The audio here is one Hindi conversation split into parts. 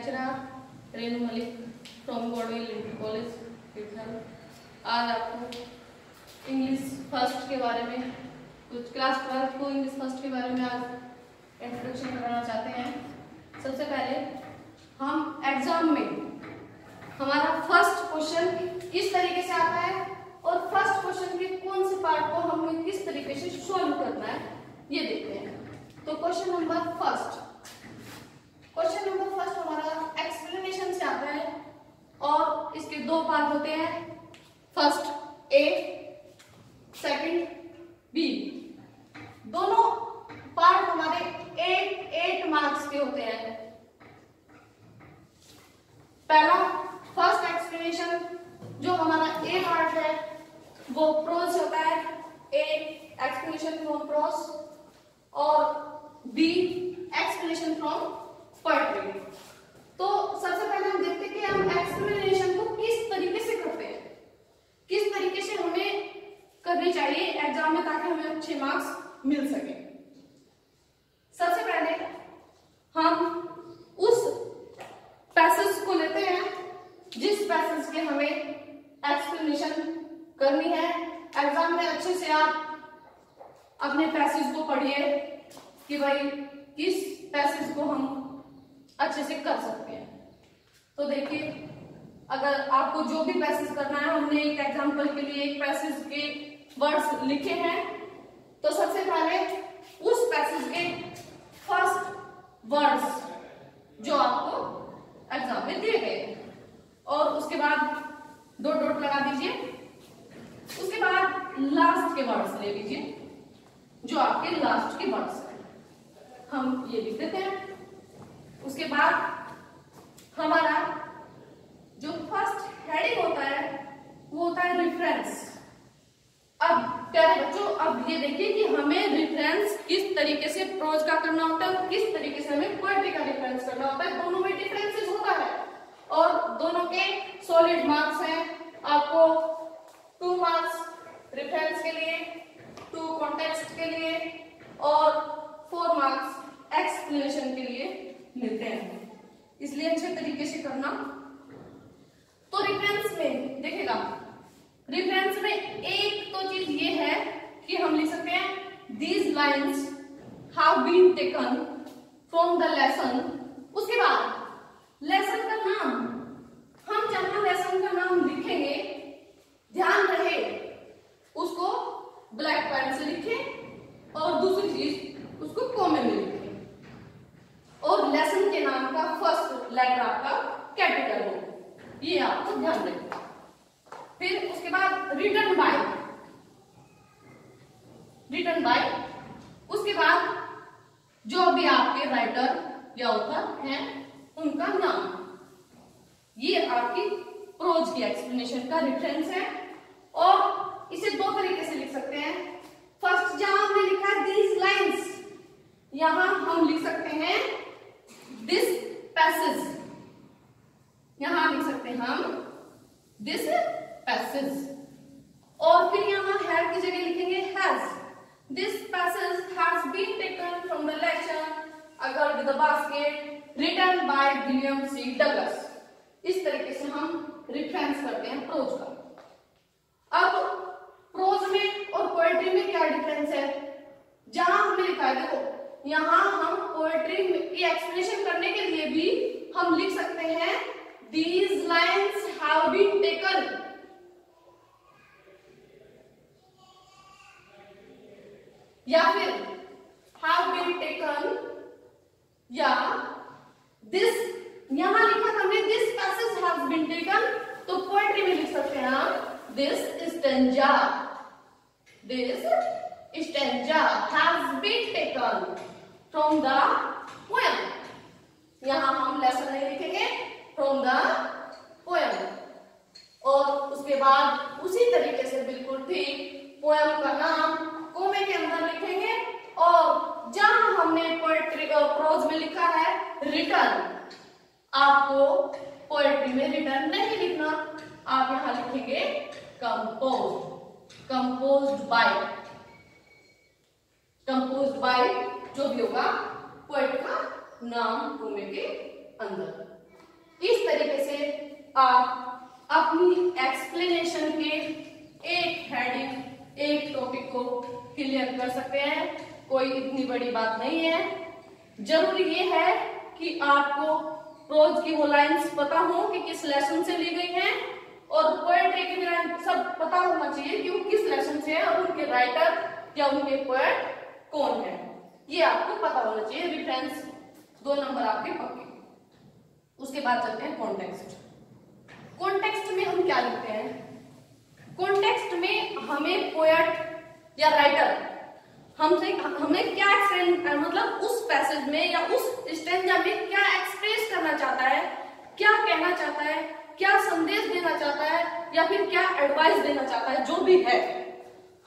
Lecturer Renu Malik from Godwill inter college Tirthal आज आपको इंग्लिश फ़र्स्ट के बारे में, कुछ क्लास ट्वेल्थ को इंग्लिश फ़र्स्ट के बारे में आज इंट्रोडक्शन कराना चाहते हैं। सबसे पहले, हम एग्ज़ाम में हमारा फ़र्स्ट क्वेश्चन किस तरीके से आता है और फ़र्स्ट क्वेश्चन के कौन से पार्ट को हमें किस तरीके से सॉल्व करना है, ये देखते हैं। तो question number first question number first हमारा एक्सप्लेनेशन से आता है और इसके दो पार्ट होते हैं। फ़र्स्ट ए सेकंड बी दोनों पार्ट हमारे एट एट मार्क्स के होते हैं। पहला फ़र्स्ट एक्सप्लेनेशन जो हमारा ए पार्ट है, वो प्रोज होता है। ए एक्सप्लेनेशन फ्रॉम प्रोज और बी एक्सप्लेनेशन फ्रॉम पोएट्री तो सबसे पहले हम देखते हैं कि हम एक्सप्लेनेशन को किस तरीके से करते हैं किस तरीके से हमें करनी चाहिए एग्ज़ाम में ताकि हमें अच्छे मार्क्स मिल सके। सबसे पहले हम उस पैसेज को लेते हैं जिस पैसेज के हमें एक्सप्लेनेशन करनी है। एग्ज़ाम में अच्छे से आप अपने पैसेज को पढ़िए कि भाई किस पैसेज को हम अच्छे से कर सकते हैं। तो देखिए, अगर आपको जो भी पैसेज करना है, हमने एक एग्ज़ाम्पल के लिए एक पैसेज के वर्ड्स लिखे हैं तो सबसे पहले उस पैसेज के फ़र्स्ट वर्ड्स जो आपको एग्ज़ाम में दिए गए और उसके बाद दो डॉट लगा दीजिए। उसके बाद लास्ट के वर्ड्स ले लीजिए, जो आपके लास्ट के वर्ड्स हैं। हम ये लिख देते हैं। उसके बाद हमारा जो फ़र्स्ट हेडिंग होता है, वो होता है रेफरेंस अब प्यारे बच्चों, अब ये देखिए कि हमें रेफरेंस किस तरीके से प्रोज का करना होता है और किस तरीके से हमें पोएट्री का रेफरेंस करना होता है। दोनों में डिफरेंसेस होता है और दोनों के सॉलिड मार्क्स हैं। आपको टू मार्क्स रेफरेंस के लिए टू कॉन्टेक्स्ट के लिए और फोर मार्क्स एक्सप्लेनेशन के लिए मिलते हैं। इसलिए अच्छे तरीके से करना तो रेफरेंस में देखेगा रेफरेंस में एक तो चीज़ ये है कि हम लिख सकते हैं these lines have been taken from the lesson उसके बाद लेसन का नाम हम जहाँ लेसन का नाम लिखेंगे ध्यान रहे उसको ब्लैक पेन से लिखें और दूसरी चीज़ उसको कॉमे में लिखें और लेसन के नाम का फ़र्स्ट लेटर आपका कैपिटल हो ये आपको ध्यान रखना फिर उसके बाद रिटर्न बाय रिटर्न बाय उसके बाद जो भी आपके राइटर या ऑथर हैं उनका नाम ये आपकी प्रोज की एक्सप्लेनेशन का रेफरेंस है। और इसे दो तरीके से लिख सकते हैं। फ़र्स्ट जहाँ हमने लिखा है दीज लाइंस यहाँ हम लिख सकते हैं दिस पैसेज यहाँ लिख सकते हैं हम दिस पैसेज और फिर यहाँ हैव की जगह लिखेंगे has this passage has been taken from the lecture with the basket written by William C Douglas इस तरीके से हम रेफरेंस करते हैं प्रोज का। अब प्रोज में और पोएट्री में क्या डिफरेंस है? जहाँ हमने लिखा है, देखो, यहाँ हम पोएट्री की एक्सप्लेनेशन करने के लिए भी हम लिख सकते हैं these lines have been taken या फिर हैव बीन टेकन या दिस यहाँ लिखा हमने this passage has been taken तो पोएट्री में लिख सकते हैं हम this stanza this stanza has been taken from the poem यहाँ हम लेसन नहीं लिखेंगे. फ्रॉम द पोएम और उसके बाद उसी तरीके से बिल्कुल ठीक पोएम का नाम कोमे के अंदर लिखेंगे. और जहाँ हमने पोएट्री प्रोज में लिखा है रिटर्न आपको पोएट्री में रिटर्न नहीं लिखना यहाँ लिखेंगे compose compose by compose by जो भी होगा पोएट का नाम कोमे के अंदर। इस तरीके से आप अपनी एक्सप्लेनेशन के एक हेडिंग एक टॉपिक को क्लियर कर सकते हैं। कोई इतनी बड़ी बात नहीं है। ज़रूरी ये है कि आपको प्रोज की वो लाइंस पता हो कि किस लेसन से ली गई हैं। और पोएट्री की भी सब पता होना चाहिए कि वो किस लेसन से है और उनके राइटर या उनके पोएट कौन है। ये आपको पता होना चाहिए। रिफरेंस दो नंबर आपके पक्के उसके बाद चलते हैं कॉन्टेक्स्ट कॉन्टेक्स्ट में हम क्या लिखते हैं? कॉन्टेक्स्ट में हमें पोएट या राइटर हमसे, हमें क्या मतलब उस पैसेज में या उस स्टेंजा में क्या एक्सप्रेस करना चाहता है, क्या कहना चाहता है क्या संदेश देना चाहता है या फिर क्या एडवाइस देना चाहता है, जो भी है,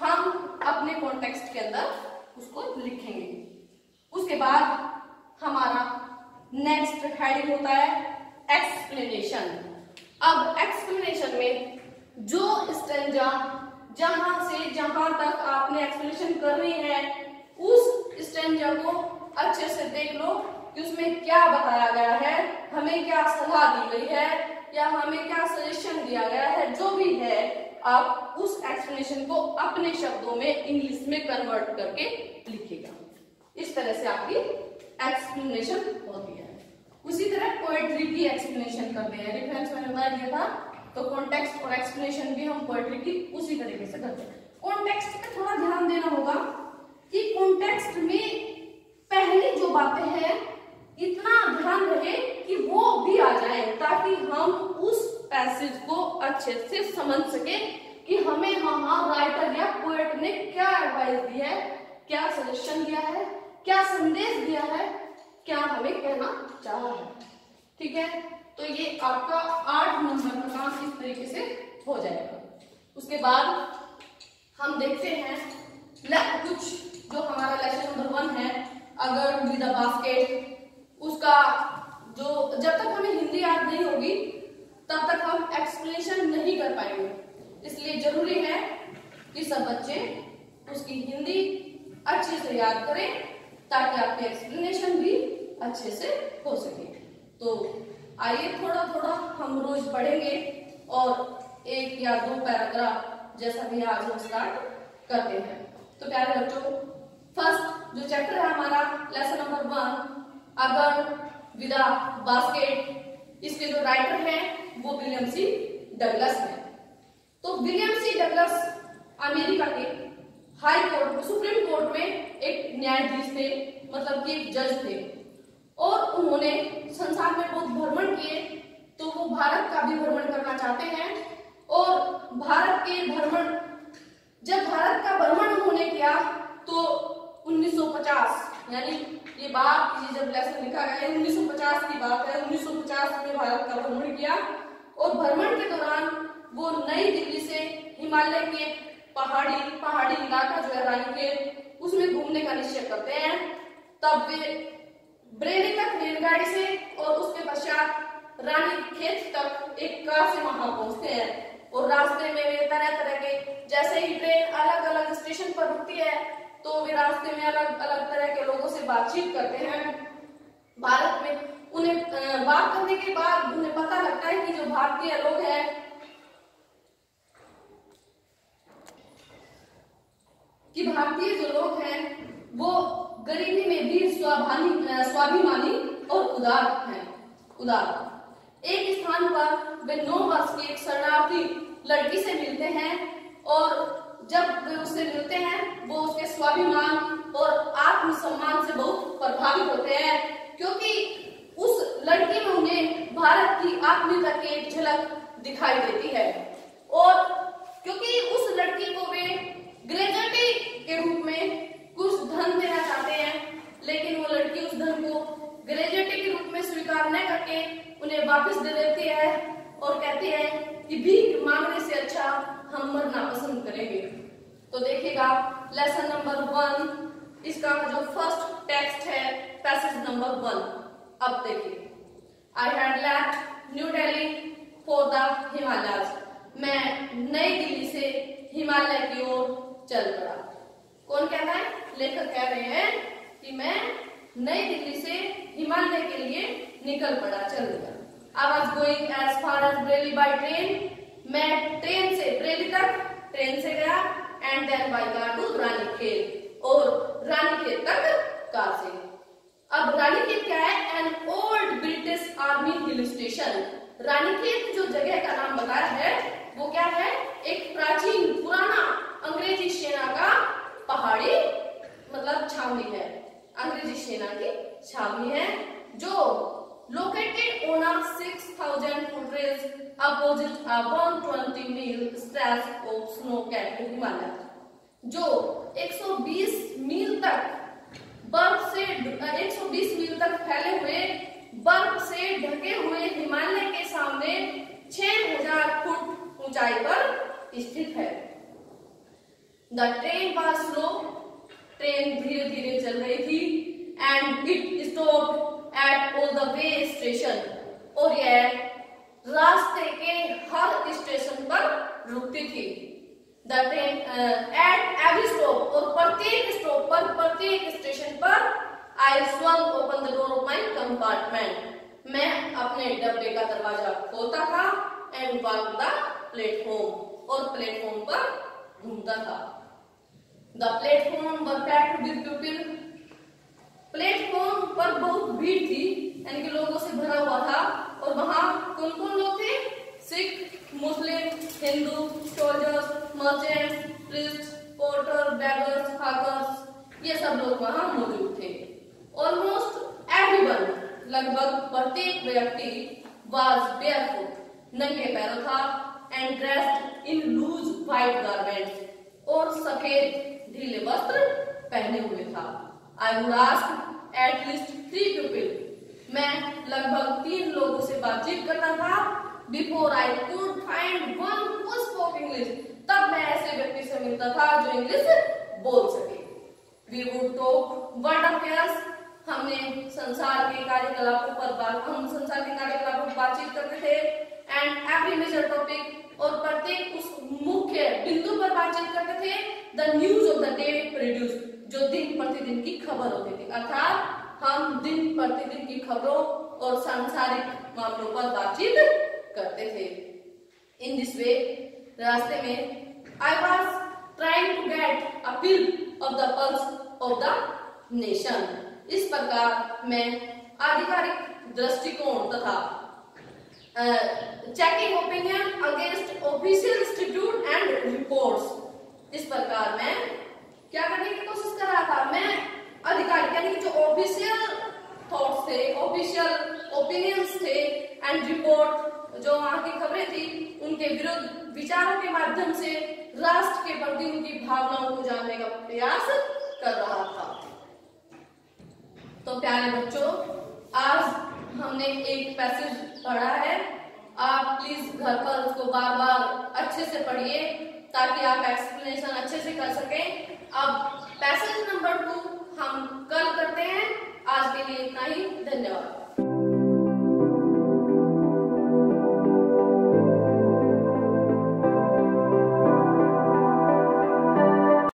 हम अपने कॉन्टेक्स्ट के अंदर उसको लिखेंगे। उसके बाद हमारा नेक्स्ट हेडिंग होता है एक्सप्लेनेशन अब एक्सप्लेनेशन में जो स्टेंजा जहाँ से जहाँ तक आपने एक्सप्लेनेशन करनी है, उस स्टेंजा को अच्छे से देख लो कि उसमें क्या बताया गया है, हमें क्या सलाह दी गई है या हमें क्या सजेशन दिया गया है, जो भी है, आप उस एक्सप्लेनेशन को अपने शब्दों में इंग्लिश में कन्वर्ट करके लिखिएगा। इस तरह से आपकी एक्सप्लेनेशन होती है। उसी तरह पोएट्री की एक्सप्लेनेशन करते हैं। रेफरेंस मैंने बता दिया था तो कॉन्टेक्स्ट और एक्सप्लेनेशन भी हम पोएट्री की उसी तरीके से करते हैं। कॉन्टेक्स्ट पे थोड़ा ध्यान देना होगा कि कॉन्टेक्स्ट में पहली जो बातें हैं इतना ध्यान रहे कि वो भी आ जाए ताकि हम उस पैसेज को अच्छे से समझ सके कि हमें वहाँ राइटर या पोएट ने क्या एडवाइस दी है, क्या सजेशन दिया है, क्या संदेश दिया है, क्या हमें कहना चाहा है। ठीक है? तो ये आपका आठ नंबर का काम इस तरीके से हो जाएगा। उसके बाद हम देखते हैं कुछ जो हमारा लेसन नंबर वन है। अगर विद बास्केट उसका जो जब तक हमें हिंदी याद नहीं होगी तब तक हम एक्सप्लेनेशन नहीं कर पाएँगे। इसलिए ज़रूरी है कि सब बच्चे उसकी हिंदी अच्छे से याद करें, ताकि आपके एक्सप्लेनेशन भी अच्छे से हो सके। तो आइए थोड़ा थोड़ा हम रोज पढ़ेंगे और एक या दो पैराग्राफ जैसा भी आज हम स्टार्ट करते हैं। तो प्यारे बच्चों फ़र्स्ट जो चैप्टर है हमारा लेसन नंबर वन अगर विदा बास्केट इसके जो राइटर हैं, वो विलियम सी डगलस है। तो विलियम सी डगलस अमेरिका के हाई कोर्ट सुप्रीम कोर्ट में एक न्यायाधीश थे मतलब कि एक जज थे। और उन्होंने संसार में बहुत भ्रमण किए तो वो भारत का भी भ्रमण करना चाहते हैं। और भारत के भ्रमण, जब भारत का भ्रमण उन्होंने किया तो 1950 यानी ये बात ये जब लेसन लिखा गया है 1950 की बात है। 1950 में भारत का भ्रमण किया और भ्रमण के दौरान वो नई दिल्ली से हिमालय के पहाड़ी पहाड़ी इलाका जो है रानी के, उसमें घूमने का निश्चय करते हैं। तब वे ब्रेली तक रेलगाड़ी से और उसके पश्चात रानी खेत तक एक कार से वहाँ पहुँचते हैं और रास्ते में वे तरह तरह के, जैसे ही ट्रेन अलग अलग स्टेशन पर रुकती है तो वे रास्ते में अलग अलग तरह के लोगों से बातचीत करते हैं। भारत में उन्हें बात करने के बाद उन्हें पता लगता है कि जो भारतीय लोग हैं, कि भारतीय जो लोग हैं, वो गरीबी में भी स्वाभानी स्वाभिमानी और उदार हैं। उदार। एक स्थान पर वे नौ वर्ष की एक शरणार्थी लड़की से मिलते हैं और जब वे उससे मिलते हैं, वो उसके स्वाभिमान और आत्मसम्मान से बहुत प्रभावित होते हैं, क्योंकि उस लड़की में उन्हें भारत की आत्मीयता की एक झलक दिखाई देती है। और क्योंकि उस लड़की को वे ग्रेजुएटी के रूप में कुछ धन देना चाहते हैं, लेकिन वो लड़की उस धन को ग्रेजुएटी के रूप में स्वीकार न करके उन्हें वापस दे देती है और कहती है कि भीख मांगने से अच्छा मरना पसंद करेंगे। तो देखिएगा लेसन नंबर वन इसका जो फ़र्स्ट टेक्स्ट है पैसेज नंबर वन अब देखिए। I had left new Delhi for the Himalaya मैं नई दिल्ली से हिमालय की ओर चल पड़ा। कौन कह रहा है? लेखक कह रहे हैं कि मैं नई दिल्ली से हिमालय के लिए निकल पड़ा, चल गया I was going as far as Bareilly by train मैं ट्रेन से बरेली तक ट्रेन से गया and then by car to Ranikhet और रानी खेत तक कार से। अब रानी खेत क्या है? An old British army hill station Ranikhet जो जगह का नाम बताया है जो 120 मील तक बर्फ़ से 120 मील तक फैले हुए, बर्फ़ से ढके हुए हिमालय के सामने 6000 फुट ऊंचाई पर स्थित है। The train was slow train धीरे धीरे चल रही थी। And it stop at all the way station और यह रास्ते के हर स्टेशन पर रुकती थी। The train at every stop और प्रत्येक स्टॉप पर प्रत्येक स्टेशन पर I swung open the door of my compartment मैं अपने डब्बे का दरवाज़ा खोलता था एंड वॉक द प्लेटफॉर्म और प्लेटफॉर्म पर घूमता था। The platform were packed with people platform पर बहुत भीड़ थी यानी कि लोगों से भरा हुआ था और वहाँ कौन कौन लोग थे Sikh Muslim Hindu soldiers merchants priest porter beggars hawkers ये सब लोग वहाँ मौजूद थे ऑलमोस्ट एवरीवन लगभग प्रत्येक व्यक्ति वाज बेयरफुट नंगे पैरों था and dressed in loose white garments और सफ़ेद ढीले वस्त्र पहने हुए था। I would ask at least three people मैं लगभग तीन लोगों से बातचीत करता था। Before I could find one who spoke English तब मैं ऐसे व्यक्ति से मिलता था जो इंग्लिश बोल सके। We would talk world affairs हमने संसार के कार्यकलापों पर बात हम संसार के कार्यकलापों पर बातचीत करते थे। एंड एवरी मेजर टॉपिक और प्रत्येक उस मुख्य बिंदु पर बातचीत करते थे। The news of the day produce जो दिन प्रतिदिन की खबर होती थी। अर्थात हम दिन प्रतिदिन की खबरों और सांसारिक मामलों पर बातचीत करते थे। इन दिस वे रास्ते में I was trying to get a feel of the pulse of the nation इस प्रकार मैं आधिकारिक दृष्टिकोण तथा checking opinion against official institute and reports इस प्रकार मैं क्या करने की कोशिश कर रहा था? मैं अधिकारी, यानी जो ऑफिशियल थॉट्स थे ऑफिशियल ओपिनियंस थे एंड रिपोर्ट जो वहाँ की खबरें थी, उनके विरुद्ध विचारों के माध्यम से राष्ट्र के प्रति उनकी भावनाओं को जानने का प्रयास कर रहा था। तो प्यारे बच्चों, आज हमने एक पैसेज पढ़ा है। आप प्लीज़ घर पर उसको बार बार अच्छे से पढ़िए। ताकि आप एक्सप्लेनेशन अच्छे से कर सकें। अब पैसेज नंबर टू हम कल करते हैं। आज के लिए इतना ही। धन्यवाद।